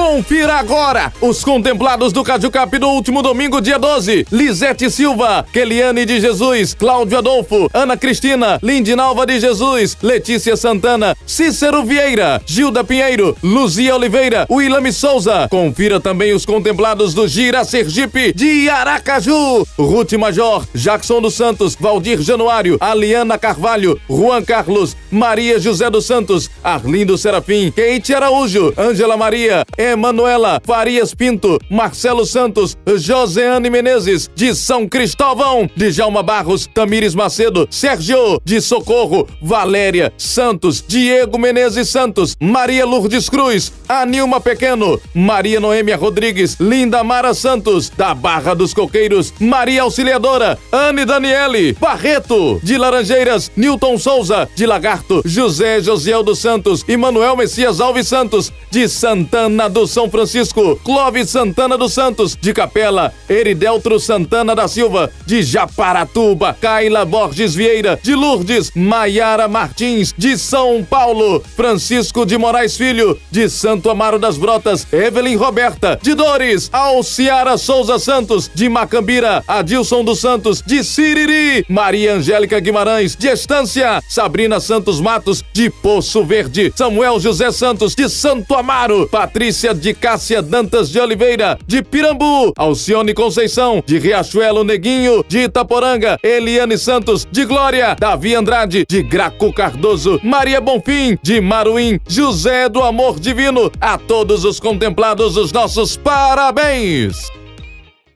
Confira agora os contemplados do Cajucap do último domingo, dia 12. Lisete Silva, Keliane de Jesus, Cláudio Adolfo, Ana Cristina, Lindinalva de Jesus, Letícia Santana, Cícero Vieira, Gilda Pinheiro, Luzia Oliveira, William Souza. Confira também os contemplados do Gira Sergipe de Aracaju. Ruth Major, Jackson dos Santos, Valdir Januário, Aliana Carvalho, Juan Carlos, Maria José dos Santos, Arlindo Serafim, Kate Araújo, Ângela Maria, Emanuela Farias Pinto, Marcelo Santos, Joseane Menezes, de São Cristóvão, Djalma Barros, Tamires Macedo, Sérgio, de Socorro, Valéria Santos, Diego Menezes Santos, Maria Lourdes Cruz, Anilma Pequeno, Maria Noêmia Rodrigues, Linda Mara Santos, da Barra dos Coqueiros, Maria Auxiliadora, Anne Daniele, Barreto, de Laranjeiras, Newton Souza, de Lagarto, José Josiel dos Santos e Manuel Messias Alves Santos, de Santana do São Francisco, Clóvis Santana dos Santos, de Capela, Erideltro Santana da Silva, de Japaratuba, Kaila Borges Vieira, de Lourdes, Maiara Martins, de São Paulo, Francisco de Moraes Filho, de Santo Amaro das Brotas, Evelyn Roberta, de Dores, Alciara Souza Santos, de Macambira, Adilson dos Santos, de Siriri, Maria Angélica Guimarães, de Estância, Sabrina Santos Matos, de Poço Verde, Samuel José Santos, de Santo Amaro, Patrícia de Cássia Dantas de Oliveira, de Pirambu, Alcione Conceição, de Riachuelo Neguinho, de Itaporanga, Eliane Santos, de Glória, Davi Andrade, de Graco Cardoso, Maria Bonfim, de Maruim, José do Amor Divino, a todos os contemplados os nossos parabéns!